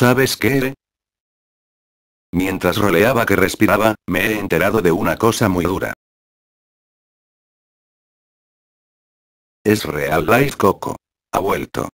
¿Sabes qué? Mientras roleaba que respiraba, me he enterado de una cosa muy dura. Es real Life Coco. Ha vuelto.